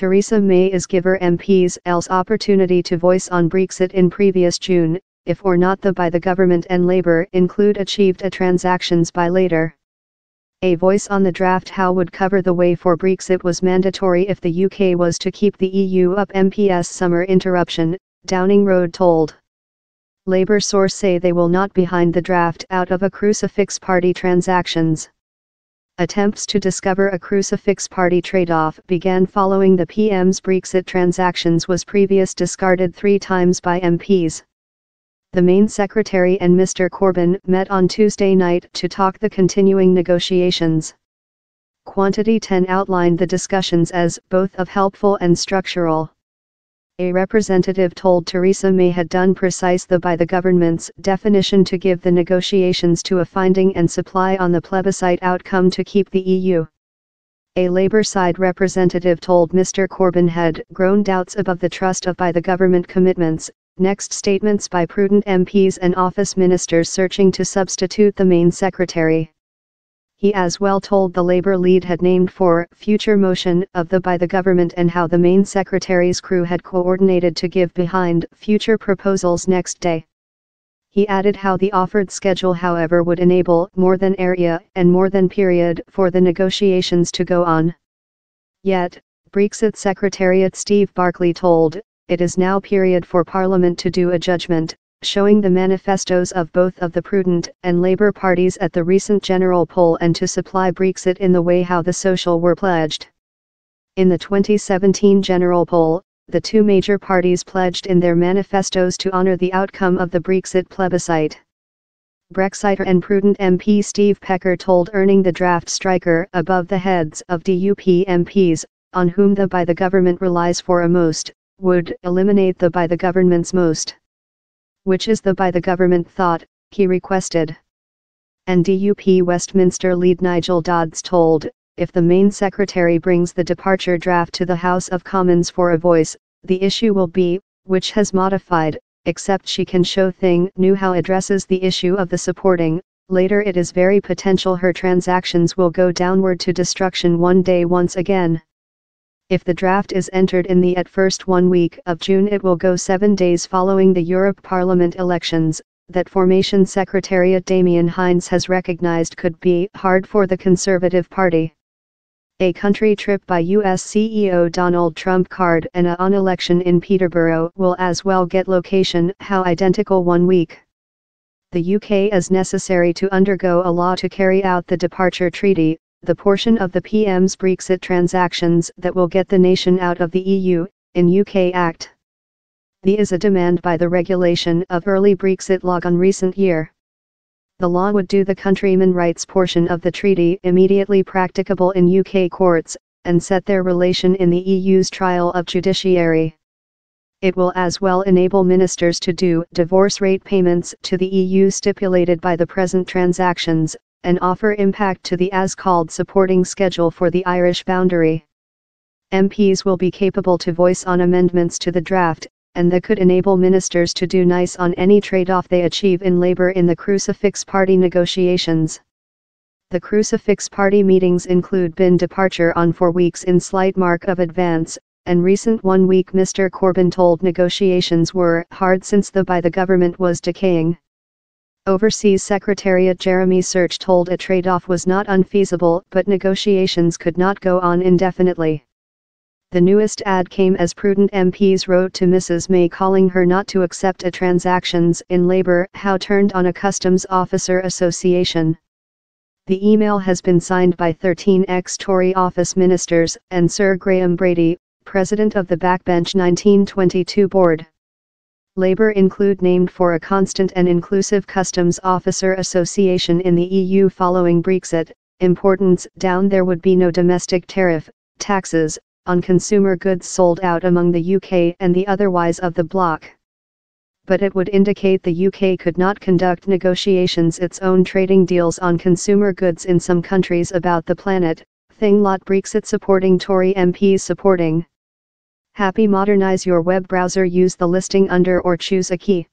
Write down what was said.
Theresa May is giver MPs else opportunity to voice on Brexit in previous June, if or not the by the government and Labour include achieved a transactions by later. A voice on the draft how would cover the way for Brexit was mandatory if the UK was to keep the EU up MPS summer interruption, Downing Road told. Labour source say they will not behind the draft out of a crucifix party transactions. Attempts to discover a crucifix party trade-off began following the PM's Brexit transactions was previous discarded three times by MPs. The main secretary and Mr. Corbyn met on Tuesday night to talk the continuing negotiations. Quantity 10 outlined the discussions as both of helpful and structural a representative told Theresa May had done precise the by the government's definition to give the negotiations to a finding and supply on the plebiscite outcome to keep the EU. A Labour side representative told Mr Corbyn had grown doubts above the trust of by the government commitments, next statements by prudent MPs and office ministers searching to substitute the main secretary he as well told the Labour lead had named for future motion of the by the government and how the main secretary's crew had coordinated to give behind future proposals next day. He added how the offered schedule however would enable more than area and more than period for the negotiations to go on. Yet, Brexit Secretariat Steve Barclay told, it is now period for Parliament to do a judgment, showing the manifestos of both of the Prudent and Labour parties at the recent general poll and to supply Brexit in the way how the social were pledged. In the 2017 general poll, the two major parties pledged in their manifestos to honour the outcome of the Brexit plebiscite. Brexiter and Prudent MP Steve Pecker told earning the draft striker above the heads of DUP MPs, on whom the by the government relies for a most, would eliminate the by the government's most which is the by the government thought, he requested. And DUP Westminster lead Nigel Dodds told, if the main secretary brings the departure draft to the House of Commons for a voice, the issue will be, which has modified, except she can show thing new how addresses the issue of the supporting, later it is very potential her transactions will go downward to destruction one day once again. If the draft is entered in the at first one week of June it will go seven days following the Europe Parliament elections, that Formation Secretariat Damian Hinds has recognized could be hard for the Conservative Party. A country trip by U.S. CEO Donald Trump card and a on election in Peterborough will as well get location how identical one week. The UK is necessary to undergo a law to carry out the departure treaty, the portion of the PM's Brexit transactions that will get the nation out of the EU, in UK Act. The is a demand by the regulation of early Brexit law on recent year. The law would do the countryman rights portion of the treaty immediately practicable in UK courts, and set their relation in the EU's trial of judiciary. It will as well enable ministers to do divorce rate payments to the EU stipulated by the present transactions, and offer impact to the as-called supporting schedule for the Irish boundary. MPs will be capable to voice on amendments to the draft, and that could enable ministers to do nice on any trade-off they achieve in Labour in the Crucifix Party negotiations. The Crucifix Party meetings include bin departure on four weeks in slight mark of advance, and recent one week Mr. Corbyn told negotiations were hard since the by the government was decaying. Overseas Secretariat Jeremy Search told a trade-off was not unfeasible but negotiations could not go on indefinitely. The newest ad came as prudent MPs wrote to Mrs May calling her not to accept a transactions in Labour how turned on a Customs Officer Association. The email has been signed by 13 ex-Tory office ministers and Sir Graham Brady, President of the Backbench 1922 Board. Labour include named for a constant and inclusive customs officer association in the EU following Brexit, importance down there would be no domestic tariff, taxes, on consumer goods sold out among the UK and the otherwise of the bloc. But it would indicate the UK could not conduct negotiations its own trading deals on consumer goods in some countries about the planet, thing lot Brexit supporting Tory MPs supporting. Happy modernize your web browser use the listing under or choose a key.